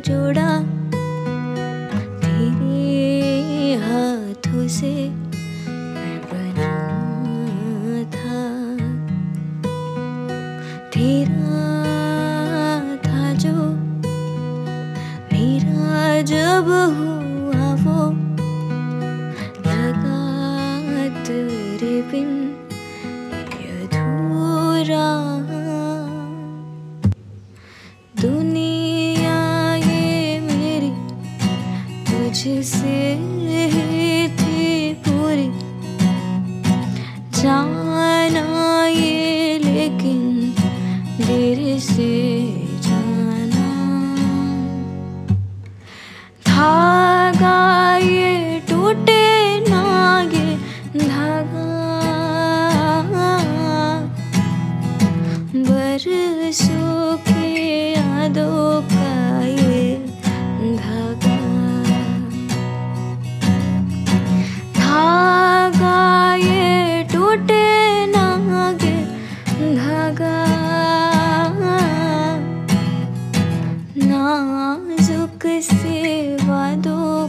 जोड़ा। तेरे हाथों से बना था। तेरा था जो मेरा जब हुआ वो, लगा तेरे बिन तुझसे थी पूरी। जाना ये लेकिन देर से जाना। टूटे ना धागा। यादों नाजुक से वादों